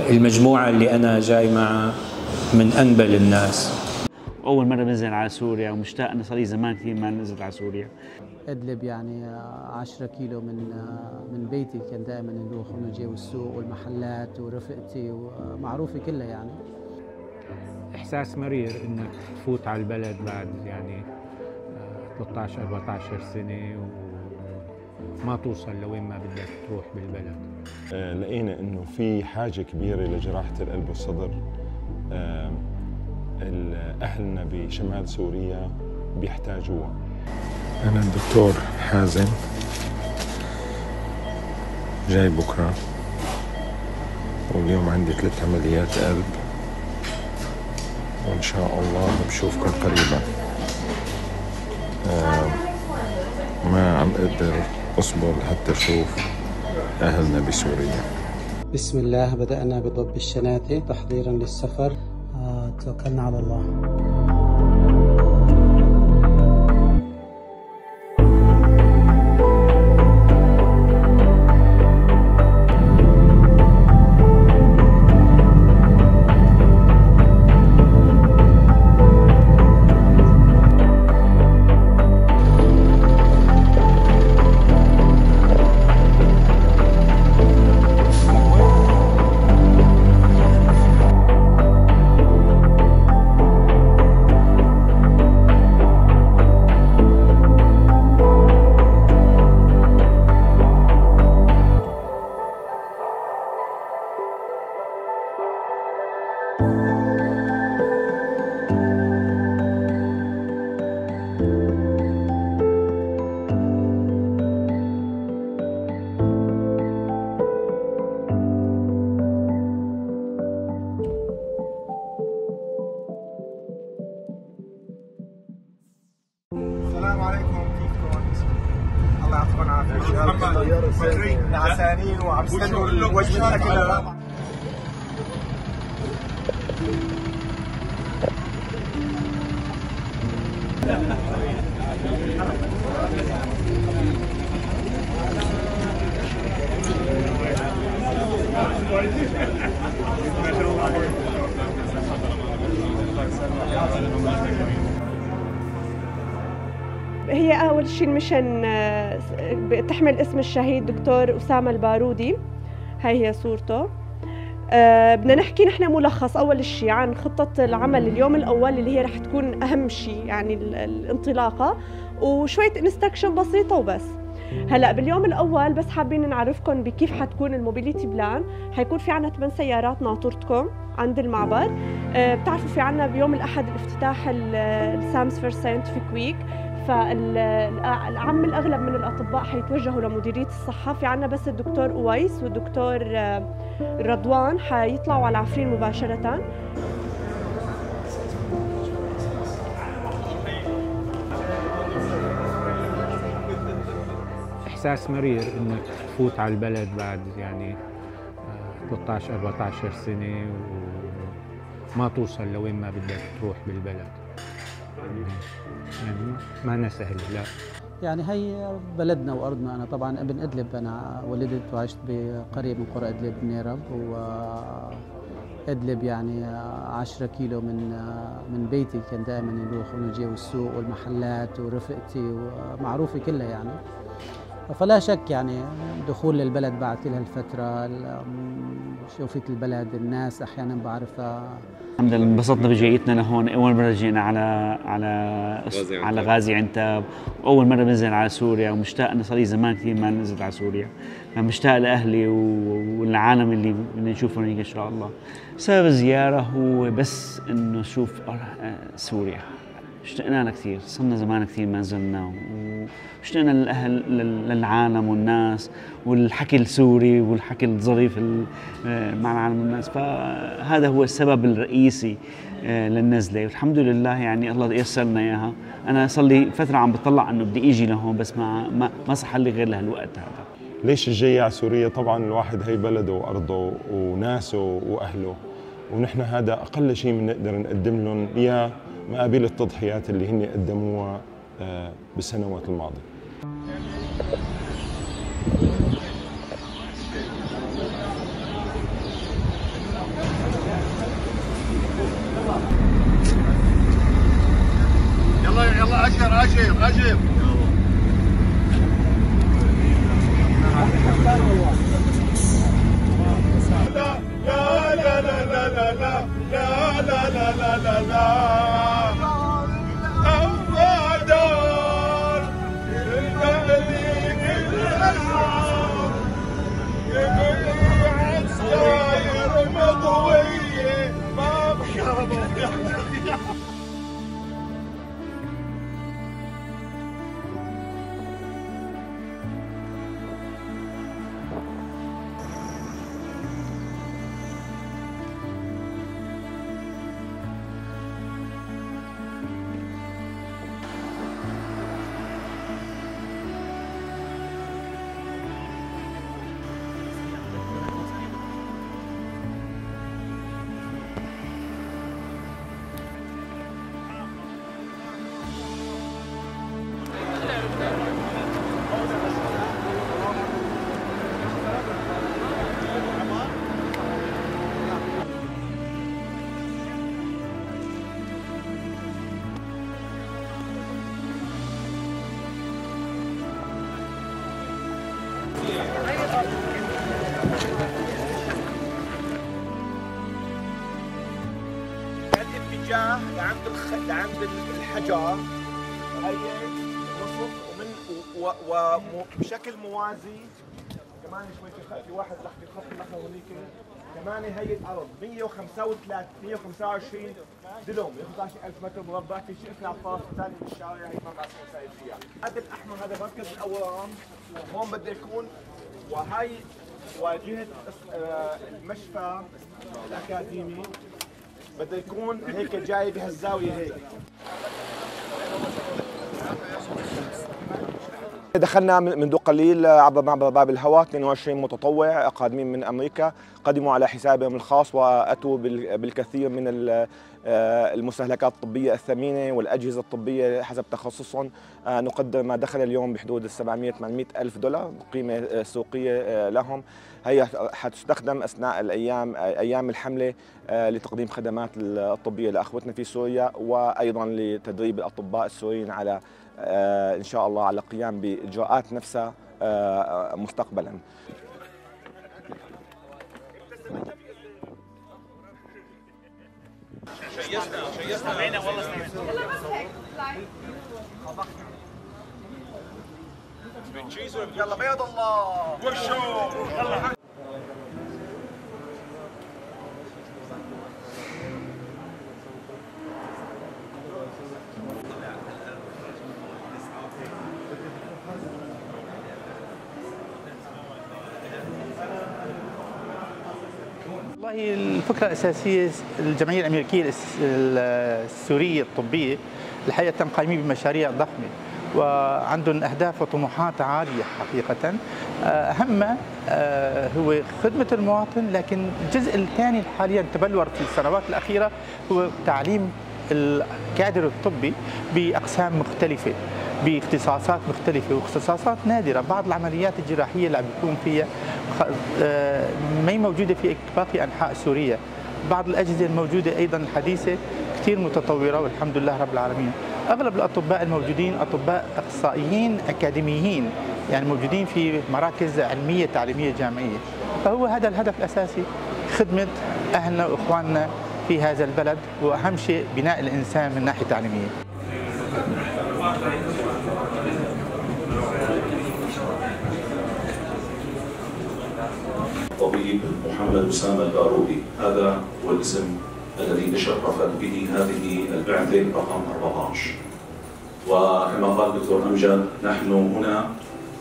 المجموعة اللي أنا جاي معها من أنبل الناس. أول مرة بنزل على سوريا ومشتاق أنا صار لي زمان كثير ما نزلت على سوريا. أدلب يعني 10 كيلو من من بيتي. كان دائما نروح ونجي والسوق والمحلات ورفقتي ومعروفة كلها يعني. إحساس مرير إنك تفوت على البلد بعد يعني 13 14 سنة وما توصل لوين ما بدك تروح بالبلد. لقينا إنه في حاجة كبيرة لجراحة القلب والصدر. أهلنا بشمال سوريا بيحتاجوها. أنا الدكتور حازم. جاي بكرة. واليوم عندي ثلاث عمليات قلب. وإن شاء الله بشوفكم قريبا. آه ما عم أقدر أصبر حتى أشوف أهلنا بسوريا. بسم الله بدأنا بضب الشناتة تحضيرا للسفر. توكلنا على الله. فاكرين وعم يستنوا وجبه الاكل هي أول شيء ال mission تحمل اسم الشهيد دكتور أسامة البارودي. هاي هي صورته. أه بدنا نحكي نحن ملخص أول شيء عن خطة العمل اليوم الأول اللي هي رح تكون أهم شيء يعني الانطلاقة وشوية instruction بسيطة وبس. هلأ باليوم الأول بس حابين نعرفكم بكيف حتكون ال mobility plan. حيكون في عنا 8 سيارات ناطرتكم عند المعبر. أه بتعرفوا في عنا بيوم الأحد الافتتاح ال SAMS first scientific week فالعم الأغلب من الأطباء حيتوجهوا لمديرية الصحه في عنا بس الدكتور أويس والدكتور رضوان حيطلعوا على عفرين مباشرة. إحساس مرير إنك تفوت على البلد بعد يعني 13 14 سنة وما توصل لوين ما بدك تروح بالبلد. يعني ما سهل لا. يعني هي بلدنا وأرضنا. أنا طبعا ابن أدلب أنا ولدت وعشت بقرية من قرى أدلب نيرب أدلب يعني 10 كيلو من من بيتي. كان دائما نروح ونجي والسوق والمحلات ورفقتي ومعروفة كلها يعني. فلا شك يعني دخول للبلد بعد كل هالفتره شوفة البلد الناس أحيانا بعرفها الحمد لله انبسطنا بجيتنا لهون. أول مرة جينا على على غازي على غازي عنتاب. واول مرة بنزل على سوريا ومشتاق أنا صار لي زمان كثير ما نزلت على سوريا. مشتاق لأهلي والعالم اللي بدنا نشوفه هناك إن شاء الله. سبب الزياره هو بس إنه نشوف سوريا. اشتقنا لها كثير صرنا زمان كثير ما نزلنا واشتقنا للأهل للعالم والناس والحكي السوري والحكي الظريف مع العالم والناس. فهذا هو السبب الرئيسي للنزلة. والحمد لله يعني الله يسر لنا إياها. أنا صار لي فترة عم بطلع إنه بدي إجي لهون بس ما ما, ما صح لي غير لهالوقت هذا. ليش الجاي على سوريا؟ طبعا الواحد هي بلده وأرضه وناسه وأهله. ونحن هذا أقل شيء بنقدر نقدم لهم إياه. مقابل التضحيات اللي هن قدموها آه، بالسنوات الماضية. يلا يلا اجر اجر اجر الحجر هي نصف ومن وبشكل موازي. كمان شوي في, واحد رح يخط الأخر هنيك كمان هي الأرض 135 125 دلوم 11000 متر مربع في شيء على الطرف الثاني من الشارع هي ما مساعد فيها. هذا الأحمر هذا مركز الأورام. هون بده يكون. وهي واجهة آه، المشفى الأكاديمي. بده يكون هيك جاي بهالزاوية هيك. دخلنا منذ قليل عبر معبر باب الهواء 22 متطوع قادمين من أمريكا. قدموا على حسابهم الخاص وأتوا بالكثير من المستهلكات الطبية الثمينة والأجهزة الطبية حسب تخصصهم. نقدر ما دخل اليوم بحدود 700 800 ألف دولار قيمة سوقية لهم. هي حتستخدم أثناء الأيام أيام الحملة لتقديم خدمات الطبية لأخوتنا في سوريا وأيضا لتدريب الأطباء السوريين على آه، إن شاء الله على القيام بإجراءات نفسها آه، مستقبلا. يلا بيض الله وشو يلا والله الفكرة الأساسية الجمعية الأمريكية السورية الطبية الحقيقة قائمين بمشاريع ضخمة وعندهم أهداف وطموحات عالية حقيقة. أهمها آه، هو خدمة المواطن لكن الجزء الثاني حاليا تبلور في السنوات الأخيرة هو تعليم الكادر الطبي بأقسام مختلفة باختصاصات مختلفة واختصاصات نادرة. بعض العمليات الجراحية اللي عم بيكون فيها آه، آه، ما هي موجودة في باقي أنحاء سوريا؟ بعض الأجهزة الموجودة أيضا الحديثة كثير متطورة والحمد لله رب العالمين. أغلب الأطباء الموجودين أطباء اخصائيين أكاديميين يعني موجودين في مراكز علمية تعليمية جامعية. فهو هذا الهدف الأساسي خدمة أهلنا وإخواننا في هذا البلد وأهم شيء بناء الإنسان من ناحية تعليمية. الطبيب محمد أسامة البارودي هذا هو الاسم الذي تشرفت به هذه البعثة رقم 14 وكما قال الدكتور أمجد نحن هنا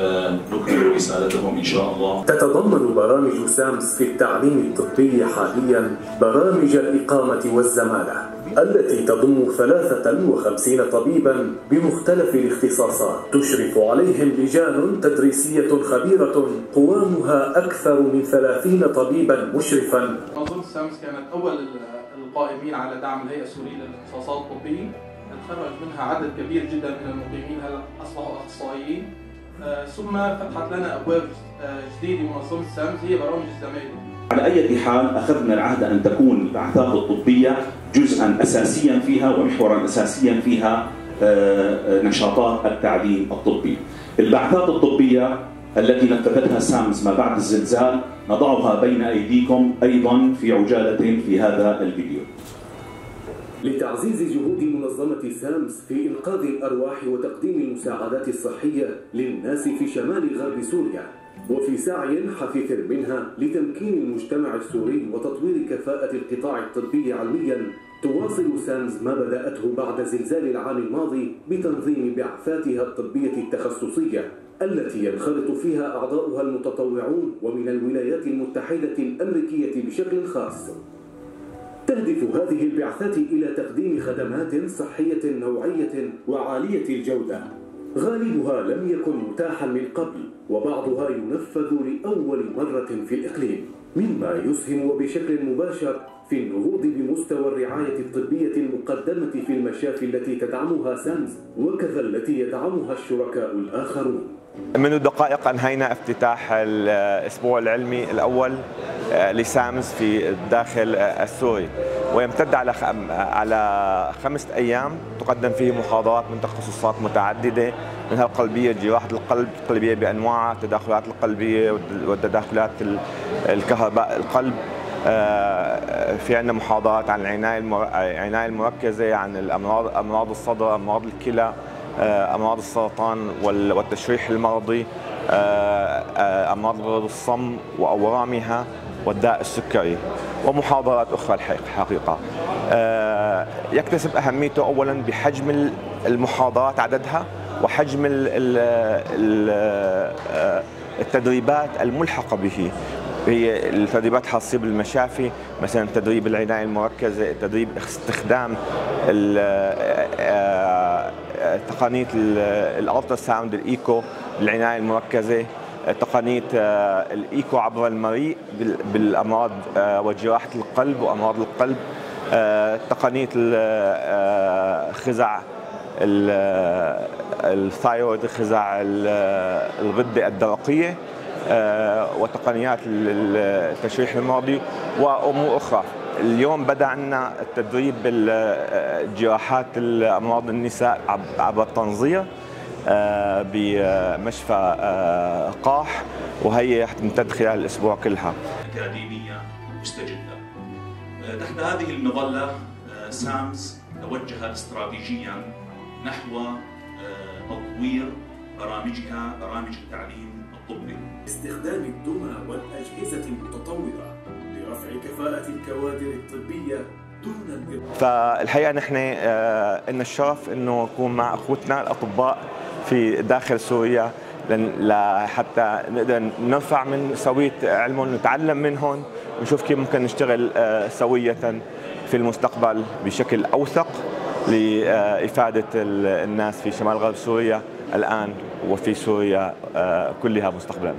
آه، نكمل رسالتهم إن شاء الله. تتضمن برامج سامس في التعليم الطبي حاليا برامج الإقامة والزمالة. التي تضم 53 طبيبا بمختلف الاختصاصات. تشرف عليهم لجان تدريسية خبيرة قوامها أكثر من 30 طبيبا مشرفا. منظومة سامس كانت أول القائمين على دعم الهيئة السورية للاختصاصات الطبية تخرج منها عدد كبير جدا من المقيمين هلا أصبحوا أخصائيين؟ آه، ثم فتحت لنا أبواب آه، جديدة منظمة سامس هي برامج الزمالة على أي حال أخذنا العهد أن تكون البعثات الطبية جزءا أساسيا فيها ومحورا أساسيا فيها نشاطات التعليم الطبي. البعثات الطبية التي نفذتها سامز ما بعد الزلزال نضعها بين أيديكم أيضا في عجالة في هذا الفيديو. لتعزيز جهود منظمة سامس في إنقاذ الأرواح وتقديم المساعدات الصحية للناس في شمال غرب سوريا وفي سعي حثيث منها لتمكين المجتمع السوري وتطوير كفاءة القطاع الطبي علميا. تواصل سامز ما بدأته بعد زلزال العام الماضي بتنظيم بعثاتها الطبية التخصصية التي ينخرط فيها أعضاؤها المتطوعون ومن الولايات المتحدة الأمريكية بشكل خاص. تهدف هذه البعثات إلى تقديم خدمات صحية نوعية وعالية الجودة. غالبها لم يكن متاحا من قبل وبعضها ينفذ لأول مرة في الإقليم مما يسهم وبشكل مباشر في النهوض بمستوى الرعاية الطبية المقدمة في المشافي التي تدعمها سامز وكذا التي يدعمها الشركاء الآخرون. منذ دقائق أنهينا افتتاح الأسبوع العلمي الأول آه، لسامز في الداخل السوري. ويمتد على على خمسة أيام تقدم فيه محاضرات من تخصصات متعددة منها القلبيه جراحة القلب القلبيه بانواعها التداخلات القلبية والتداخلات الكهرباء القلب. آه، في عندنا محاضرات عن العناية المركزة عن الامراض أمراض الصدر أمراض الكلى آه، أمراض السرطان والتشريح المرضي آه، أمراض غدد الصم وأورامها والداء السكري ومحاضرات أخرى الحقيقة. يكتسب أهميته اولا بحجم المحاضرات عددها وحجم التدريبات الملحقة به. هي التدريبات خاصة بالمشافي مثلا تدريب العناية المركزة تدريب استخدام آه، تقنية ال ultrasound ال echo العنايه المركزة تقنية آه، الإيكو عبر المريء بالأمراض آه، وجراحة القلب وأمراض القلب تقنية خزع ال thyroid خزع الغده الدرقية آه، وتقنيات التشريح الماضي وأمور أخرى. اليوم بدأ عندنا التدريب بالجراحات الأمراض النساء عبر التنظير آه، بمشفى آه، قاح وهي تمتد خلال الأسبوع كلها. أكاديمية مستجدة. تحت هذه المظلة سامز توجه استراتيجيا نحو تطوير برامجها برامج التعليم الطبي استخدام الدمى والأجهزة المتطورة لرفع كفاءة الكوادر الطبية دون فالحقيقة نحن آه إن الشرف إنه نكون مع أخوتنا الأطباء في داخل سوريا لحتى نقدر نرفع من سوية علمهم نتعلم منهم ونشوف كيف ممكن نشتغل آه سوية في المستقبل بشكل أوثق لإفادة الناس في شمال غرب سوريا الآن وفي سوريا آه، كلها مستقبلا.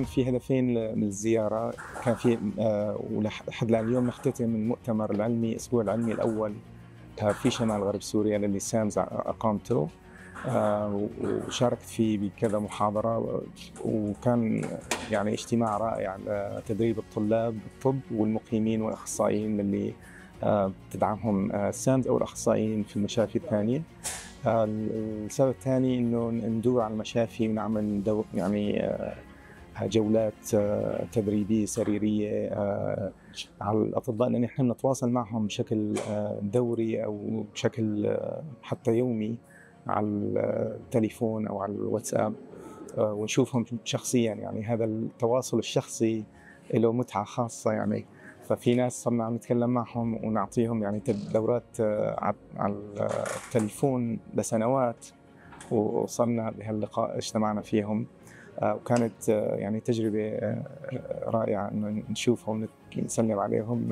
كان في هدفين من الزيارة كان في آه ولحد اليوم نختتم المؤتمر العلمي الأسبوع العلمي الأول في شمال غرب سوريا للي SAMS أقامته آه وشاركت فيه بكذا محاضرة وكان يعني اجتماع رائع لتدريب الطلاب بالطب والمقيمين والأخصائيين اللي آه تدعمهم آه SAMS أو الأخصائيين في المشافي الثانية السبب الثاني إنه ندور على المشافي ونعمل do يعني آه، جولات آه، تدريبية سريرية آه، على الاطباء لأن إحنا بنتواصل معهم بشكل دوري أو بشكل حتى يومي على التليفون أو على الواتساب ونشوفهم شخصيا. يعني هذا التواصل الشخصي له متعة خاصة يعني. ففي ناس صرنا عم نتكلم معهم ونعطيهم يعني دورات آه، على التليفون لسنوات وصرنا بهاللقاء اجتمعنا فيهم. آه، وكانت آه، يعني تجربة رائعة إنه نشوفهم ونسلم عليهم.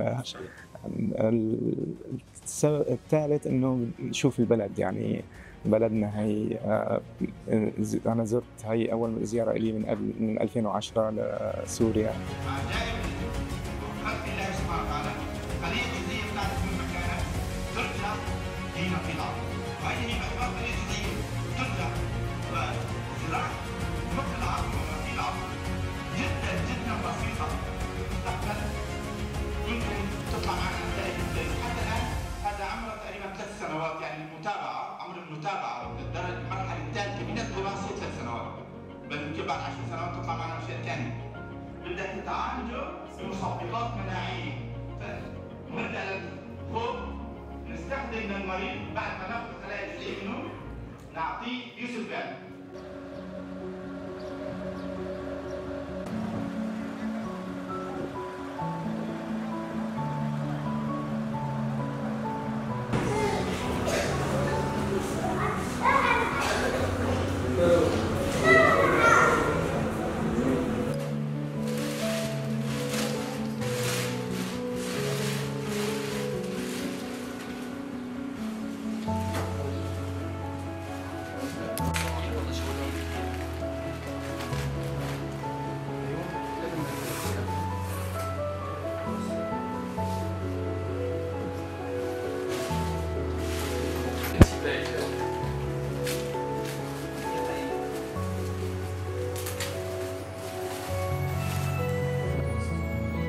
السبب الثالث إنه نشوف البلد يعني بلدنا هي آه، أنا زرت هي أول زيارة لي من قبل من 2010 لسوريا.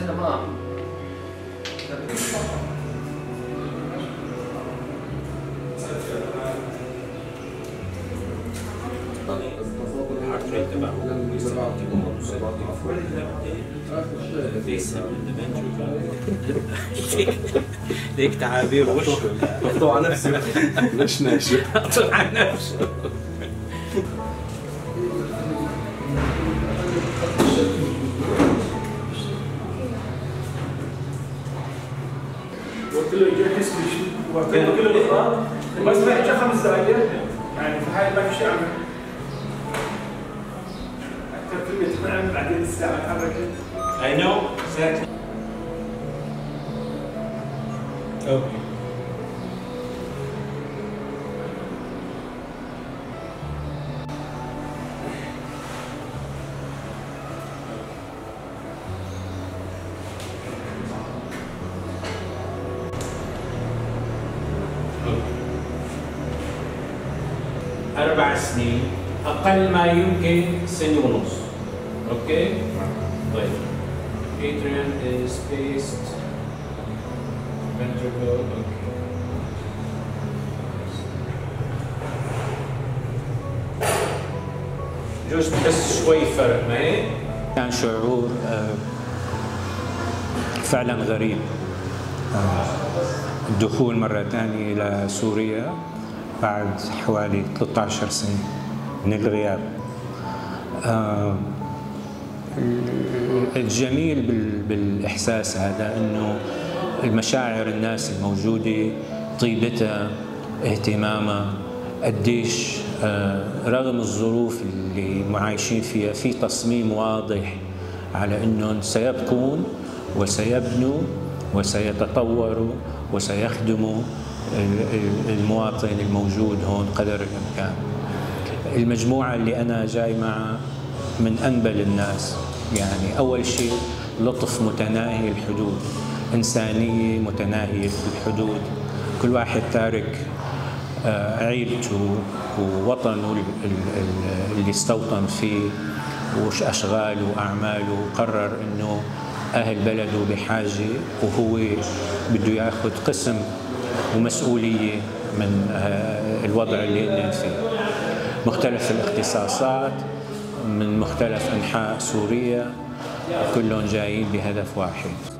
ما ليك تعابير وشه مقطوع على نفسه. ليش ناشف مقطوع على نفسه. شيء سنين أقل ما يمكن سنة ونص. أوكي؟ طيب. Atrium is spaced ventricle okay جوز بس شوي فرق ما هيك؟ كان شعور آه، فعلا غريب. آه، الدخول مرة ثانية إلى سوريا. بعد حوالي 13 سنة من الغياب. آه، الجميل بالإحساس هذا أنه المشاعر الناس الموجودة طيبتها اهتمامها قديش رغم الظروف اللي معايشين فيها في تصميم واضح على إنهم سيبقون وسيبنوا وسيتطوروا وسيخدموا المواطن الموجود هون قدر الإمكان. المجموعة اللي أنا جاي معها من أنبل الناس. يعني أول شيء لطف متناهي الحدود إنسانية متناهية الحدود. كل واحد تارك عيلته ووطنه اللي استوطن فيه وش أشغاله وأعماله. وقرر أنه أهل بلده بحاجة وهو بده ياخذ قسم ومسؤولية من الوضع اللي هن فيه. مختلف الاختصاصات من مختلف أنحاء سوريا كلهم جايين بهدف واحد.